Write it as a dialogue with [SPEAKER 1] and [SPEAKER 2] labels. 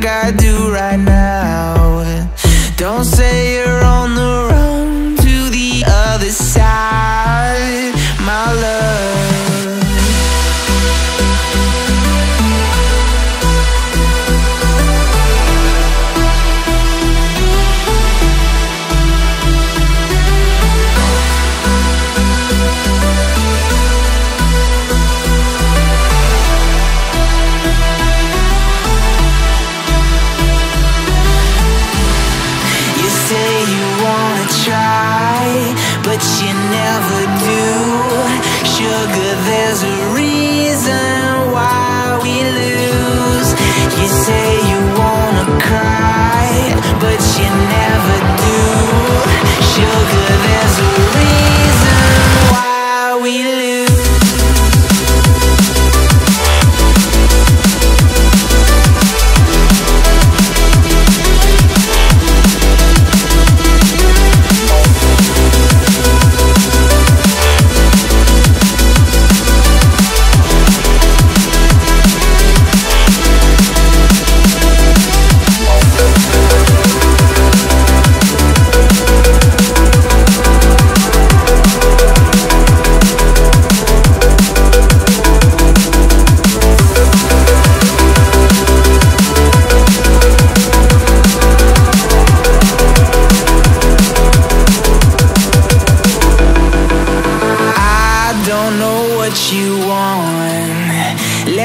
[SPEAKER 1] like I do right now. Don't say you're on the run to the other side. but you never do. Sugar.